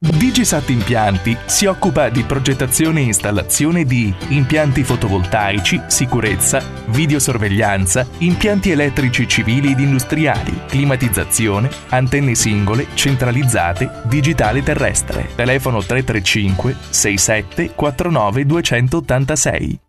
Digisat Impianti si occupa di progettazione e installazione di impianti fotovoltaici, sicurezza, videosorveglianza, impianti elettrici civili ed industriali, climatizzazione, antenne singole, centralizzate, digitale terrestre. Telefono 335 67 49 286.